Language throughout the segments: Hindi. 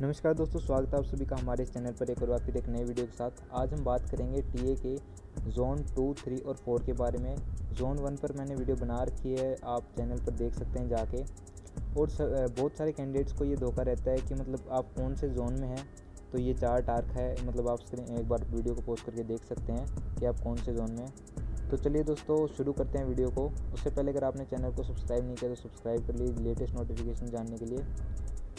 नमस्कार दोस्तों, स्वागत है आप सभी का हमारे इस चैनल पर एक और बार फिर एक नए वीडियो के साथ। आज हम बात करेंगे टीए के जोन टू, थ्री और फोर के बारे में। जोन वन पर मैंने वीडियो बना रखी है, आप चैनल पर देख सकते हैं जाके। और बहुत सारे कैंडिडेट्स को ये धोखा रहता है कि मतलब आप कौन से जोन में हैं? तो ये चार टार्क है मतलब आप एक बार वीडियो को पोस्ट करके देख सकते हैं कि आप कौन से जोन में तो चलिए दोस्तों, शुरू करते हैं वीडियो को। उससे पहले अगर आपने चैनल को सब्सक्राइब नहीं किया तो सब्सक्राइब कर लीजिए लेटेस्ट नोटिफिकेशन जानने के लिए।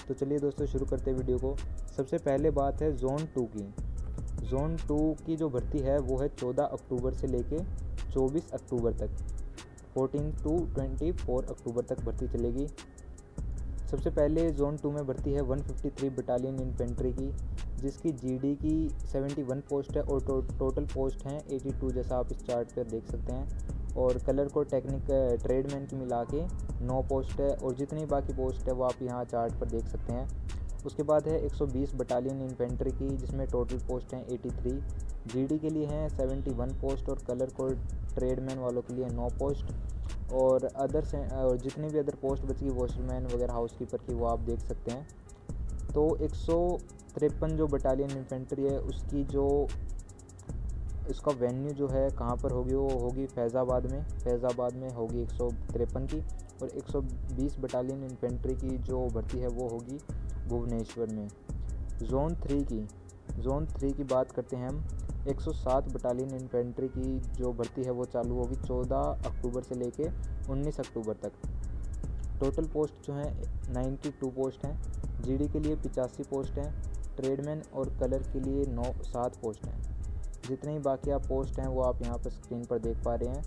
तो चलिए दोस्तों शुरू करते हैं वीडियो को। सबसे पहले बात है जोन टू की। जोन टू की जो भर्ती है वो है चौदह अक्टूबर से लेके चौबीस अक्टूबर तक। Fourteen to twenty four October तक भर्ती चलेगी। सबसे पहले जोन टू में भर्ती है 153 बटालियन इन्फेंट्री की जिसकी जीडी की 71 पोस्ट है और टो, टोटल पोस्ट हैं 82 जैसा आप इस चार्ट पर देख सकते हैं। और कलर को टेक्निक ट्रेडमैन की मिला के नौ पोस्ट है और जितनी बाकी पोस्ट है वो आप यहाँ चार्ट पर देख सकते हैं। उसके बाद है 120 बटालियन इन्फेंट्री की, जिसमें टोटल पोस्ट हैं 83 जीडी के लिए हैं 71 पोस्ट और कलर कोड ट्रेडमैन वालों के लिए नौ पोस्ट। और अदर और जितनी भी अदर पोस्ट बची वॉशरमैन वगैरह हाउस कीपर की, वो आप देख सकते हैं। तो एक सौ तिरपन जो बटालियन इन्फेंट्री है, उसकी जो इसका वेन्यू जो है कहाँ पर होगी, वो होगी फैज़ाबाद में। फैज़ाबाद में होगी एक सौ तिरपन की और 120 बटालियन इन्फेंट्री की जो भर्ती है, वो होगी भुवनेश्वर में। जोन थ्री की जोन थ्री की बात करते हैं हम। 107 बटालियन इन्फेंट्री की जो भर्ती है, वो चालू होगी 14 अक्टूबर से लेके 19 अक्टूबर तक। टोटल पोस्ट जो हैं 92 पोस्ट हैं। जीडी के लिए पिचासी पोस्ट हैं। ट्रेडमैन और कलर के लिए नौ, सात पोस्ट हैं। जितने ही बाकी आप पोस्ट हैं, वो आप यहाँ पर स्क्रीन पर देख पा रहे हैं।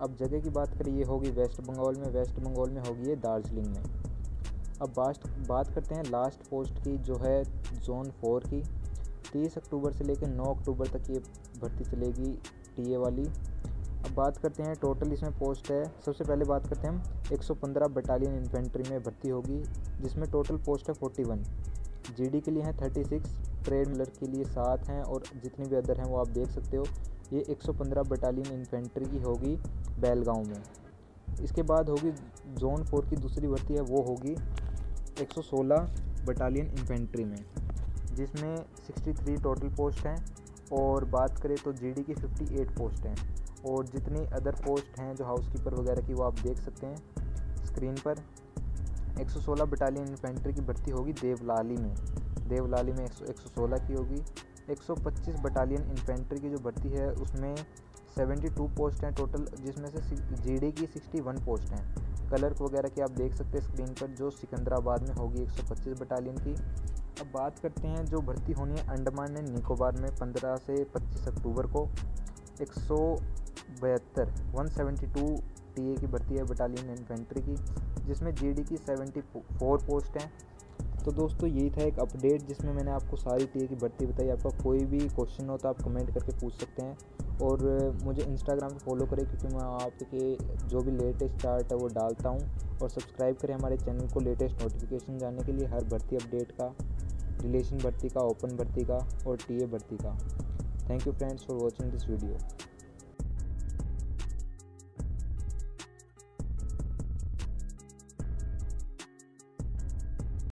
अब जगह की बात करें, ये होगी वेस्ट बंगाल में। वेस्ट बंगाल में होगी ये दार्जिलिंग में। अब बास्ट, बात करते हैं लास्ट पोस्ट की, जो है जोन फोर की। तीस अक्टूबर से लेकर नौ अक्टूबर तक ये भर्ती चलेगी टीए वाली। अब बात करते हैं टोटल इसमें पोस्ट है। सबसे पहले बात करते हैं हम 115 बटालियन इन्फेंट्री में भर्ती होगी, जिसमें टोटल पोस्ट है 41 जीडी के लिए है 36 ट्रेड मिलर के लिए सात हैं और जितनी भी अदर हैं वो आप देख सकते हो। ये 115 बटालियन इन्फेंट्री की होगी बैलगांव में। इसके बाद होगी जोन फोर की दूसरी भर्ती है, वो होगी 116 बटालियन इन्फेंट्री में, जिसमें 63 टोटल पोस्ट हैं और बात करें तो जीडी की 58 पोस्ट हैं और जितनी अदर पोस्ट हैं जो हाउसकीपर वगैरह की वो आप देख सकते हैं स्क्रीन पर। 116 बटालियन इन्फेंट्री की भर्ती होगी देवलाली में देवलाली में एक सौ सोलह की होगी 125 बटालियन इन्फेंट्री की जो भर्ती है उसमें 72 पोस्ट हैं टोटल जिसमें से जीडी की 61 पोस्ट हैं कलर वगैरह की आप देख सकते हैं स्क्रीन पर जो सिकंदराबाद में होगी 125 बटालियन की अब बात करते हैं जो भर्ती होनी है अंडमान एंड निकोबार में 15 से 25 अक्टूबर को एक सौ बहत्तर one seventy two T A की भर्ती है बटालियन इन्फेंट्री की जिसमें जीडी की 74 पोस्ट हैं। तो दोस्तों यही था एक अपडेट जिसमें मैंने आपको सारी टीए की भर्ती बताई। आपका कोई भी क्वेश्चन हो तो आप कमेंट करके पूछ सकते हैं। और मुझे इंस्टाग्राम पे फॉलो करें क्योंकि मैं आपके जो भी लेटेस्ट चार्ट है वो डालता हूँ। और सब्सक्राइब करें हमारे चैनल को लेटेस्ट नोटिफिकेशन जानने के लिए हर भर्ती अपडेट का रिलेशन भर्ती का ओपन भर्ती का और टीए भर्ती का। Thank you friends for watching this video